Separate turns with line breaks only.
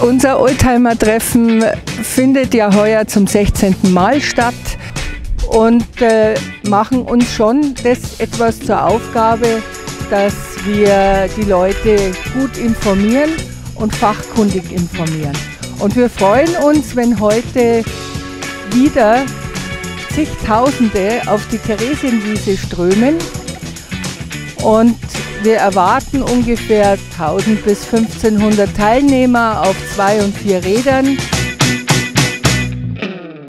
Unser Oldtimer-Treffen findet ja heuer zum 16. Mal statt und äh, machen uns schon das etwas zur Aufgabe, dass wir die Leute gut informieren und fachkundig informieren. Und wir freuen uns, wenn heute wieder zigtausende auf die Theresienwiese strömen und wir erwarten ungefähr 1000 bis 1500 Teilnehmer auf zwei und vier Rädern.